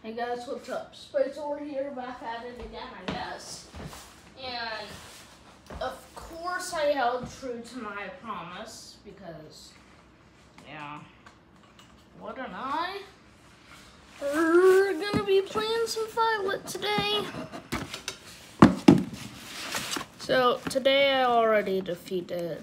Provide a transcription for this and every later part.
Hey guys, what's up? Over here, back at it again, I guess. And of course, I held true to my promise because, yeah, what an I? We're gonna be playing some Violet today. So today I already defeated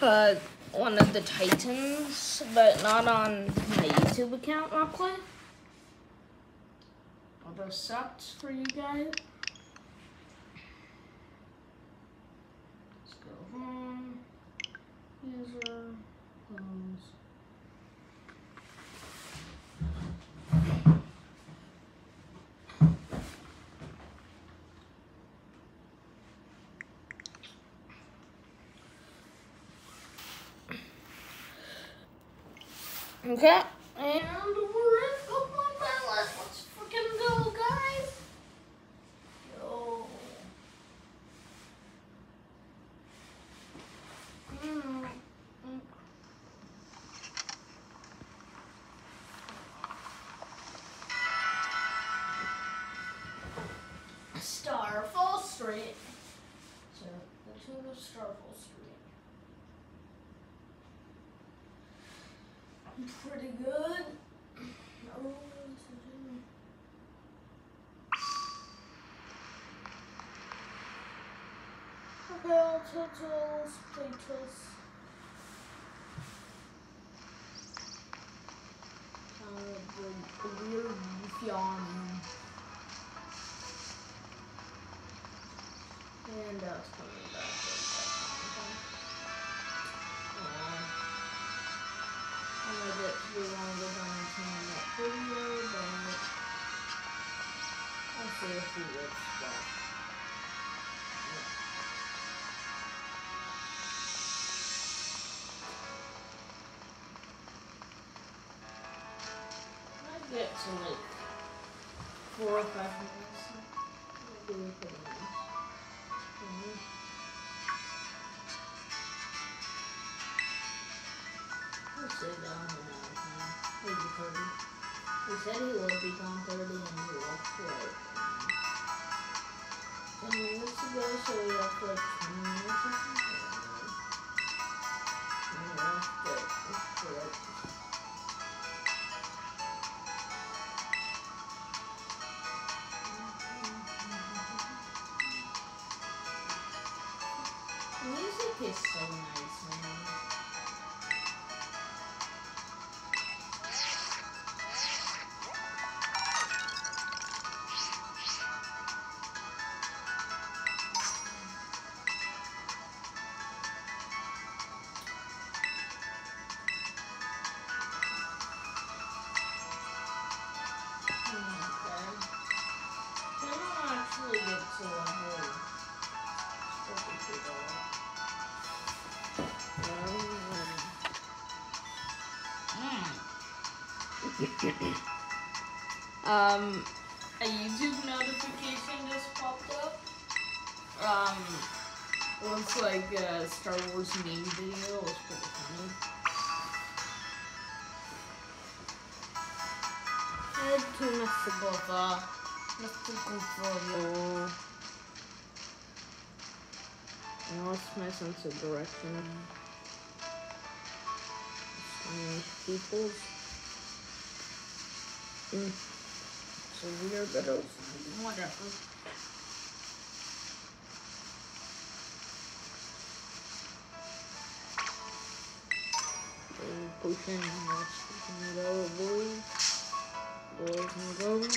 uh, one of the Titans, but not on my YouTube account, luckily. Although sucks for you guys. Let's go home. User, homes. Okay. And we're in Pokemon Battle. Let's freaking go, guys. Yo. Mm. mm. Starfall Street. So, tune of Starfall Street. Pretty good. Okay, I'll Playtles. To like four or five minutes. We'll say down an hour time. Maybe 30. He said he would be gone 30 and he walked away. 10 minutes ago, so we left like 20 minutes or something. And we left after like music Um, a YouTube notification just popped up. Um, looks like a Star Wars meme video. It was pretty funny. Head to Mr. Gova. Mr. Gova. I lost my sense of direction. Spanish peoples. Mm. So weird, but it was wonderful. So potion, let's go, boys. Boys and girls.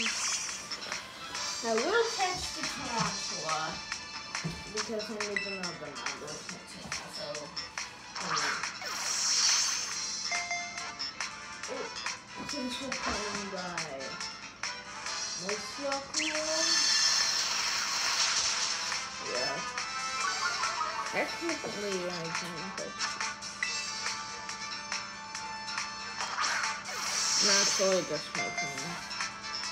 I will catch the tarantula because I need to know the numbers. So, um, since we're playing by most likely, yeah. Technically, I can, but naturally just my phone.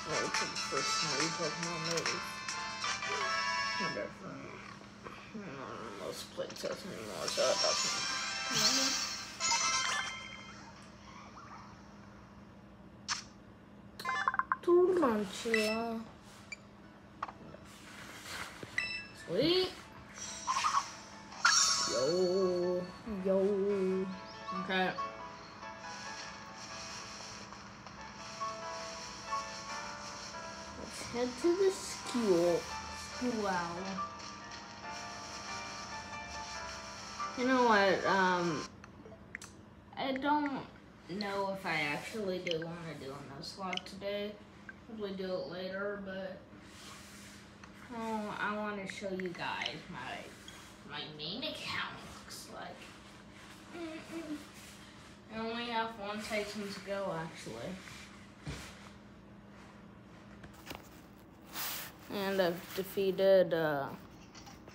Well, it's the first we Pokemon maybe. Not most playtests anymore, so it doesn't on, Chilla. Sweet. Yo, yo. Okay. Let's head to the school. School. You know what? Um, I don't know if I actually do want to do a slot today. Probably do it later, but oh, I want to show you guys my my main account looks like. Mm-mm. I only have one Titan to go actually. And I've defeated uh,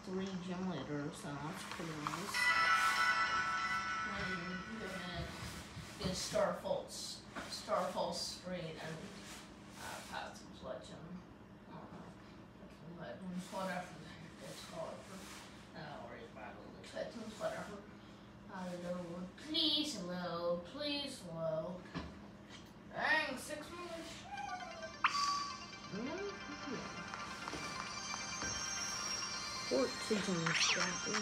three gym leaders, so that's pretty nice. And then get Starfalt's Starfall Street and uh, Paths of Legend. I don't know. Legends, whatever called. Uh, or Battle of the Titans, whatever. Hello, please please load. Dang, six minutes. Pigeon Scrappy.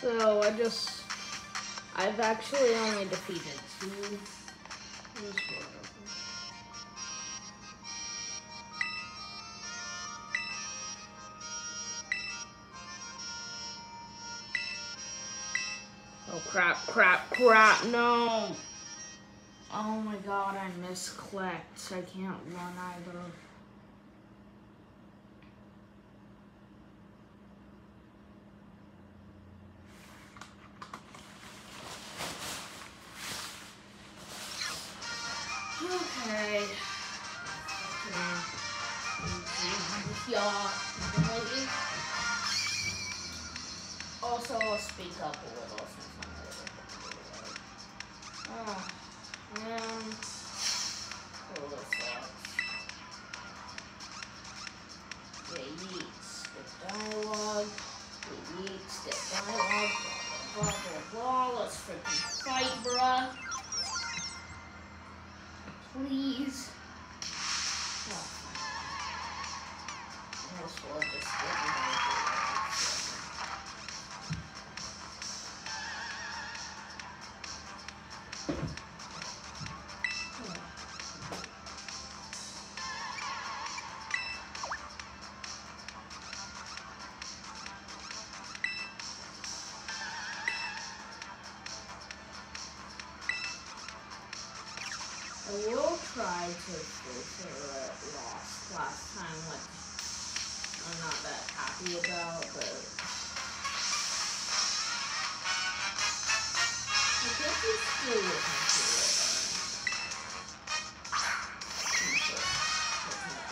So I just, I've actually only defeated two. Oh crap, crap, crap, no! Oh my god, I misclicked. I can't run either. Y'all. Also, I'll speak up a little since I'm a little. Oh. Will try to filter it lost last time, which I'm not that happy about, but I guess he's still looking through it.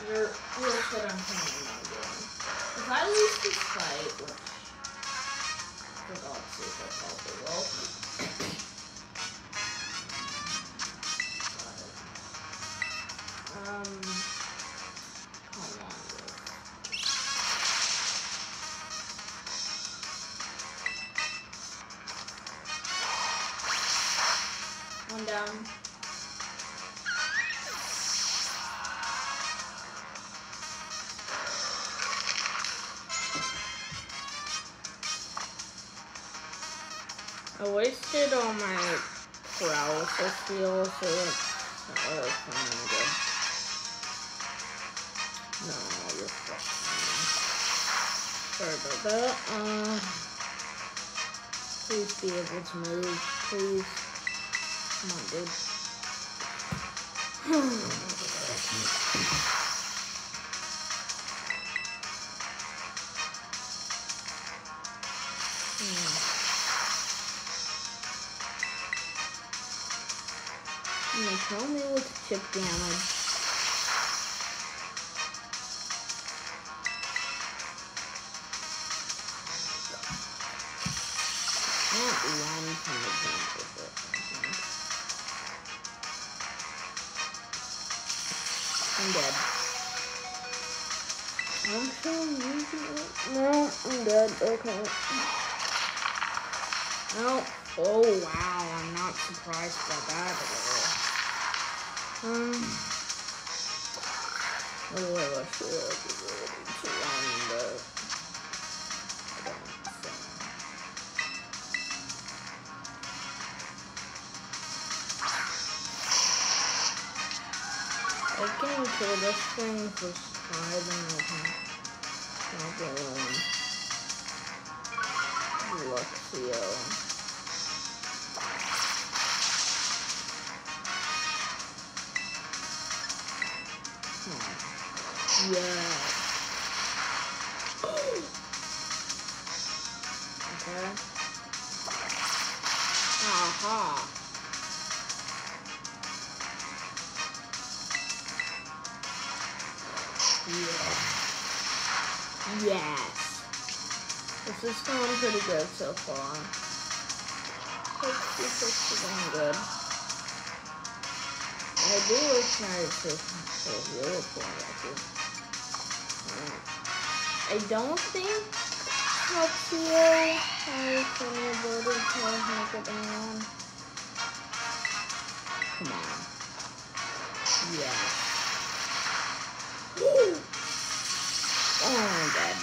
You're, what I'm planning on. If I lose this fight, which for God's sake I probably will, I wasted all my paralysis heal, so not really good. No, you're. Sorry about that. Uh, please be able to move, please. Come on, dude. kill me with chip damage. jump with it. I'm dead. I'm still using it. No, I'm dead. Okay. Oh, oh wow, I'm not surprised by that at all. Um, oh, I was sure I could go too long, but I don't think. I can kill this thing for can not go on Luxio. Yeah. okay. Aha. Yeah. Yes. This is going pretty good so far. 66 is going good. I do wish I could pull the other point record. I don't think Luxio has any ability to make it down. Come on. Yeah. oh my god.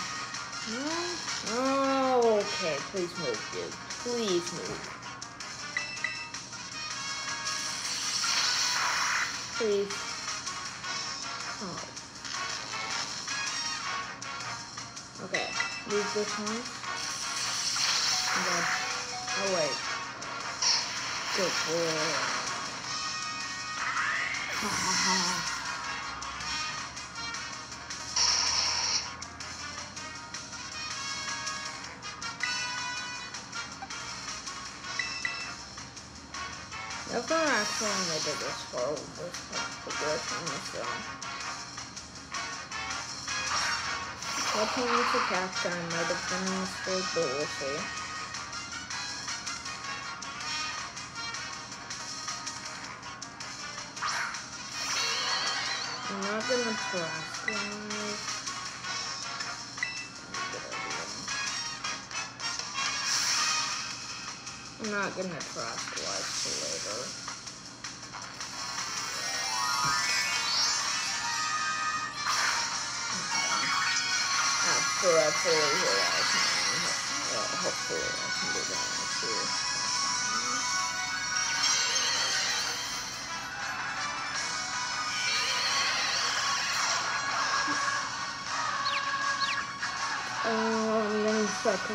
Oh, okay. Please move, dude. Please move. Please. This one. And then, oh wait. Good boy. Ha ha ha. Not actually it this far with this progression myself. Watching this attack time might have been a mistake, but we'll see. I'm not gonna trust guys. I'm not gonna life till later. Realize well, hopefully I can do that too. Oh, I'm gonna suck